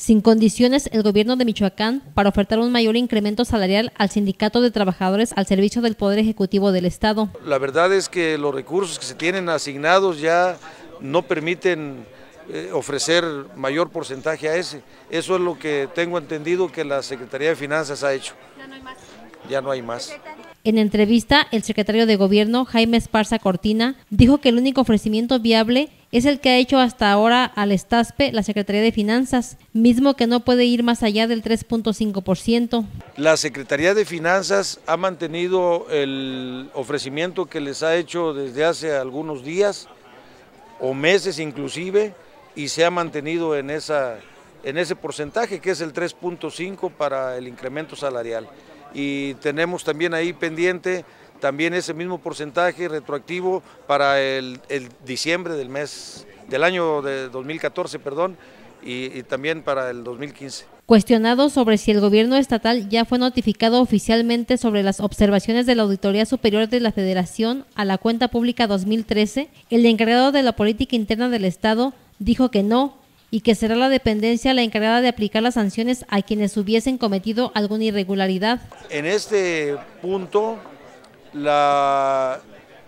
sin condiciones el gobierno de Michoacán para ofertar un mayor incremento salarial al sindicato de trabajadores al servicio del Poder Ejecutivo del Estado. La verdad es que los recursos que se tienen asignados ya no permiten eh, ofrecer mayor porcentaje a ese. Eso es lo que tengo entendido que la Secretaría de Finanzas ha hecho. Ya no hay más. Ya no hay más. En entrevista, el secretario de Gobierno, Jaime Esparza Cortina, dijo que el único ofrecimiento viable es el que ha hecho hasta ahora al ESTASPE la Secretaría de Finanzas, mismo que no puede ir más allá del 3.5%. La Secretaría de Finanzas ha mantenido el ofrecimiento que les ha hecho desde hace algunos días o meses inclusive y se ha mantenido en, esa, en ese porcentaje que es el 3.5 para el incremento salarial y tenemos también ahí pendiente también ese mismo porcentaje retroactivo para el, diciembre del mes, del año de 2014, perdón, y, también para el 2015. Cuestionado sobre si el gobierno estatal ya fue notificado oficialmente sobre las observaciones de la Auditoría Superior de la Federación a la cuenta pública 2013, el encargado de la política interna del Estado dijo que no, y que será la dependencia la encargada de aplicar las sanciones a quienes hubiesen cometido alguna irregularidad. En este punto, la,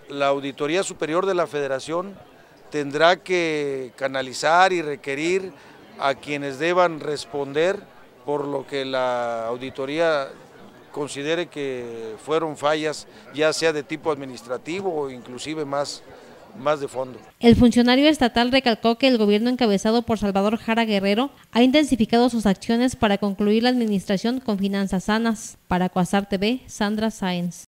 Auditoría Superior de la Federación tendrá que canalizar y requerir a quienes deban responder por lo que la auditoría considere que fueron fallas, ya sea de tipo administrativo o inclusive más más de fondo. El funcionario estatal recalcó que el gobierno encabezado por Salvador Jara Guerrero ha intensificado sus acciones para concluir la administración con finanzas sanas. Para Coasar TV, Sandra Sáenz.